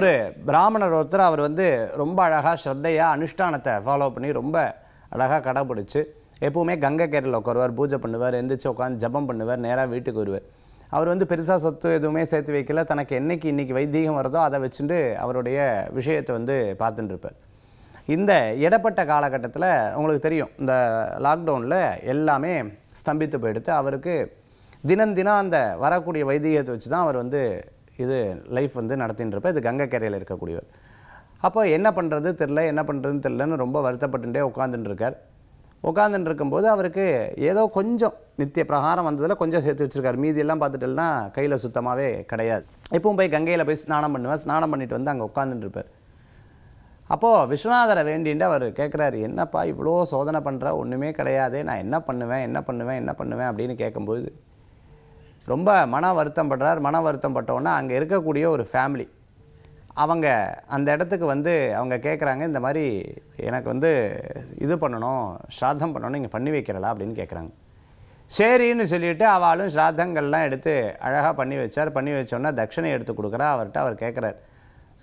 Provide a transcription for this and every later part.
ஒரு பிராமணர் ஒருத்தர் அவர் வந்து ரொம்ப அழகாக ஸ்ரத்தையாக அனுஷ்டானத்தை ஃபாலோ பண்ணி ரொம்ப அழகாக கடைப்பிடிச்சு எப்போவுமே கங்கை கேரில் உட்காருவார் பூஜை பண்ணுவார் எந்திரிச்சு உட்காந்து ஜபம் பண்ணுவார் நேராக வீட்டுக்கு வருவார். அவர் வந்து பெருசாக சொத்து எதுவுமே சேர்த்து வைக்கல தனக்கு என்னைக்கு இன்றைக்கி வைத்தீகம் வருதோ அதை வச்சுட்டு அவருடைய விஷயத்தை வந்து பார்த்துட்டு இருப்பார். இந்த இடப்பட்ட காலகட்டத்தில் உங்களுக்கு தெரியும் இந்த லாக்டவுனில் எல்லாமே ஸ்தம்பித்து போயிடுத்து அவருக்கு தினம் தினம் அந்த வரக்கூடிய வைத்தியத்தை வச்சு தான் அவர் வந்து இது லைஃப் வந்து நடத்தின்றப்ப இது இது கங்கைக்கரையில் இருக்கக்கூடியவர். அப்போ என்ன பண்ணுறது தெரில என்ன பண்ணுறதுன்னு தெரிலன்னு ரொம்ப வருத்தப்பட்டுட்டே உட்காந்துட்டுருக்கார் உட்காந்துட்டு இருக்கும்போது அவருக்கு ஏதோ கொஞ்சம் நித்திய பிரகாரம் வந்ததில் கொஞ்சம் சேர்த்து வச்சுருக்காரு. மீதியெல்லாம் பார்த்துட்டேன்னா கையில் சுத்தமாகவே கிடையாது. எப்பவும் போய் கங்கையில் போய் ஸ்நானம் பண்ணுவேன். ஸ்நானம் பண்ணிட்டு வந்து அங்கே உட்காந்துட்டுருப்பார் அப்போது விஸ்வநாதரை வேண்டின்ட்டு அவர் கேட்குறாரு என்னப்பா இவ்வளோ சோதனை பண்ணுற ஒன்றுமே கிடையாதே. நான் என்ன பண்ணுவேன்? என்ன பண்ணுவேன்? என்ன பண்ணுவேன்? அப்படின்னு கேட்கும்போது ரொம்ப மன வருத்தம் படுறார். மன வருத்தம் பட்டவுடனே அங்கே இருக்கக்கூடிய ஒரு ஃபேமிலி அவங்க அந்த இடத்துக்கு வந்து அவங்க கேட்குறாங்க இந்த மாதிரி எனக்கு வந்து இது பண்ணணும் ஸ்ராத்தம் பண்ணணும் நீங்கள் பண்ணி வைக்கிறலா அப்படின்னு கேட்குறாங்க சரின்னு சொல்லிட்டு அவளும் ஸ்ராத்தங்கள்லாம் எடுத்து அழகாக பண்ணி வச்சார். பண்ணி வச்சோன்னா தட்சணை எடுத்து கொடுக்குறா. அவர்கிட்ட அவர் கேட்குறாரு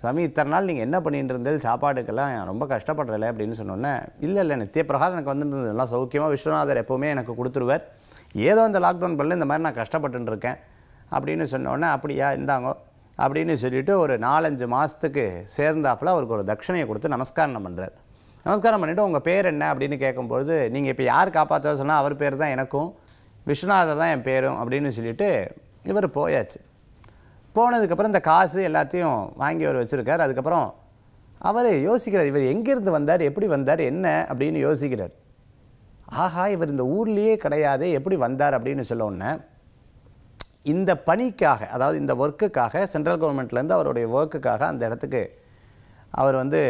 சாமி இத்தனை நாள் நீங்கள் என்ன பண்ணிட்டு இருந்தது? சாப்பாடுக்கெல்லாம் ரொம்ப கஷ்டப்படுறல அப்படின்னு சொன்னோன்னே இல்லை இல்லை நித்திய பிரகாரம் எனக்கு வந்துட்டு நல்லா சௌக்கியமாக விஸ்வநாதர் எப்போவுமே எனக்கு கொடுத்துருவார். ஏதோ இந்த லாக்டவுன் பண்ணல இந்த மாதிரி நான் கஷ்டப்பட்டு இருக்கேன். அப்படின்னு சொன்னோடனே அப்படியா இந்தாங்கோ அப்படின்னு சொல்லிட்டு ஒரு நாலஞ்சு மாதத்துக்கு சேர்ந்தாப்புல அவருக்கு ஒரு தட்சணையை கொடுத்து நமஸ்காரம் பண்ணுறார் நமஸ்காரம் பண்ணிவிட்டு உங்கள் பேர் என்ன? அப்படின்னு கேட்கும்பொழுது நீங்கள் இப்போ யார் காப்பாற்ற சொன்னால் அவர் பேர் தான் எனக்கும் விஸ்வநாதர் தான் என் பேரும் அப்படின்னு சொல்லிட்டு இவர் போயாச்சு. போனதுக்கப்புறம் இந்த காசு எல்லாத்தையும் வாங்கி அவர் வச்சுருக்கார். அதுக்கப்புறம் அவர் யோசிக்கிறார் இவர் எங்கேருந்து வந்தார் எப்படி வந்தார் என்ன அப்படின்னு யோசிக்கிறார். ஆஹா இவர் இந்த ஊர்லேயே கிடையாது எப்படி வந்தார் அப்படின்னு சொல்ல உடனே இந்த பணிக்காக அதாவது இந்த ஒர்க்குக்காக சென்ட்ரல் கவர்மெண்ட்லேருந்து அவருடைய ஒர்க்குக்காக அந்த இடத்துக்கு அவர் வந்து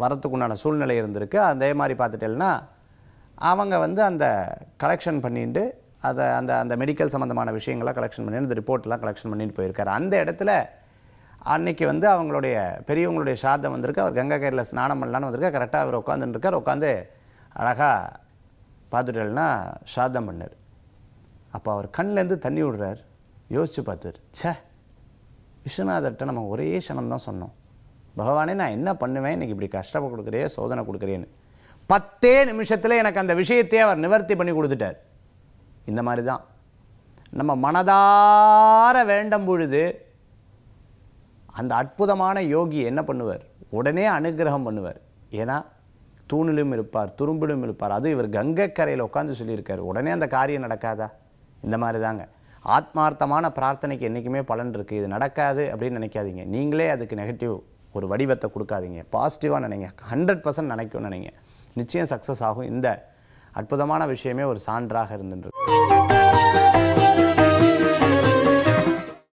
வரத்துக்கு உண்டான சூழ்நிலை இருந்திருக்கு. அதே மாதிரி பார்த்துட்டேன்னா அவங்க வந்து அந்த கலெக்ஷன் பண்ணிட்டு அதை அந்த அந்த மெடிக்கல் சம்மந்தமான விஷயங்கள்லாம் கலெக்ஷன் பண்ணி அந்த ரிப்போர்ட்லாம் கலெக்ஷன் பண்ணிட்டு போயிருக்காரு. அந்த இடத்துல அன்னைக்கு வந்து அவங்களுடைய பெரியவங்களுடைய சாதம் வந்திருக்கு. அவர் கங்கை கரையில் ஸ்நானம் பண்ணலான்னு வந்திருக்கார் கரெக்டாக அவர் உட்காந்துருக்கார் உட்காந்து அழகாக பார்த்துட்டேன்னா சாதம் பண்ணார். அப்போ அவர் கண்ணிலேருந்து தண்ணி விடுறார். யோசித்து பார்த்தார். சே விஸ்வநாதர்கிட்ட நம்ம ஒரே க்ஷணம் தான் சொன்னோம். பகவானே நான் என்ன பண்ணுவேன்? இன்னைக்கு இப்படி கஷ்டப்பட கொடுக்குறே சோதனை கொடுக்குறேன்னு பத்தே நிமிஷத்தில் எனக்கு அந்த விஷயத்தையே அவர் நிவர்த்தி பண்ணி கொடுத்துட்டார். இந்த மாதிரி தான். நம்ம மனதார வேண்டும் பொழுது அந்த அற்புதமான யோகி என்ன பண்ணுவார்? உடனே அனுகிரகம் பண்ணுவார். ஏன்னா தூணிலும் இருப்பார் துரும்பிலும் இருப்பார். அதுவும் இவர் கங்கைக்கரையில் உட்காந்து சொல்லியிருக்கார். உடனே அந்த காரியம் நடக்காதா? இந்த மாதிரி தாங்க. ஆத்மார்த்தமான பிரார்த்தனைக்கு என்றைக்குமே பலன் இருக்குது இது நடக்காது அப்படின்னு நினைக்காதீங்க. நீங்களே அதுக்கு நெகட்டிவ் ஒரு வடிவத்தை கொடுக்காதீங்க. பாசிட்டிவாக நினைங்க. ஹண்ட்ரட் பர்சன்ட் நினைக்கும் நினைங்க. நிச்சயம் சக்ஸஸ் ஆகும். இந்த அற்புதமான விஷயமே ஒரு சான்றாக இருந்துருக்கு